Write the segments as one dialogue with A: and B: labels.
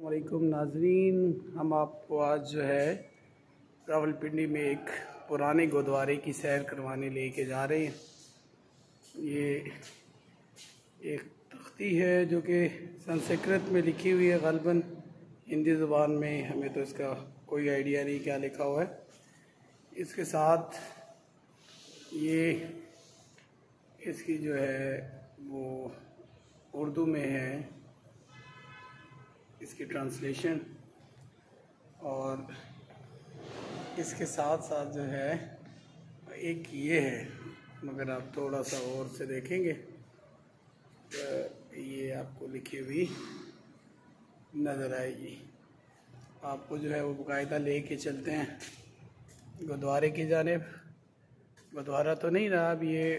A: السلام علیکم ناظرین، ہم آپ کو آج جو ہے راول پنڈی میں ایک پرانے گودوارے کی سیر کروانے لے کے جا رہے ہیں۔ یہ ایک تختی ہے جو کہ سنسکرت میں لکھی ہوئی ہے، غالباً ہندی زبان میں ہمیں تو اس کا کوئی آئیڈیا نہیں کیا لکھا ہوا ہے۔ اس کے ساتھ یہ اس کی جو ہے وہ اردو میں ہے۔ اس کی ٹرانسلیشن اور اس کے ساتھ ساتھ جو ہے ایک یہ ہے، مگر آپ تھوڑا سا اور سے دیکھیں گے۔ یہ آپ کو لکھی ہوئی نظر آئے گی۔ آپ کو جو ہے وہ باقاعدہ لے کے چلتے ہیں۔ گردوارے کی جانب۔ گردوارہ تو نہیں رہا، اب یہ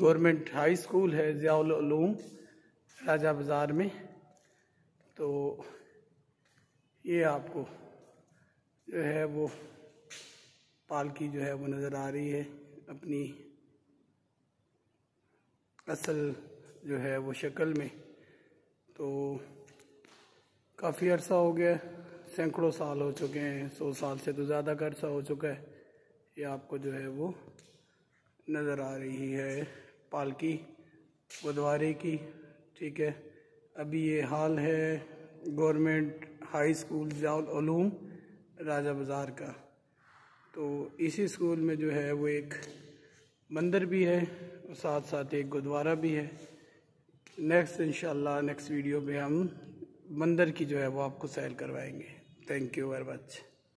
A: گورنمنٹ ہائی اسکول ہے، ضیاء العلوم، راجہ بازار میں۔ تو یہ آپ کو جو ہے وہ پالکی جو ہے وہ نظر آ رہی ہے، اپنی اصل جو ہے وہ شکل میں۔ تو کافی عرصہ ہو گیا، سینکڑوں سال ہو چکے ہیں، سو سال سے تو زیادہ کا عرصہ ہو چکا ہے۔ یہ آپ کو جو ہے وہ نظر آ رہی ہے پالکی بدوارے کی، ٹھیک ہے۔ ابھی یہ حال ہے government high school Ziaul Uloom Raja Bazar کا۔ تو اسی اسکول میں جو ہے وہ ایک مندر بھی ہے اور ساتھ ساتھ ایک گردوارہ بھی ہے۔ نیکسٹ انشاءاللہ نیکسٹ ویڈیو پہ ہم مندر کی جو ہے وہ آپ کو سیل کروائیں گے۔ Thank you very much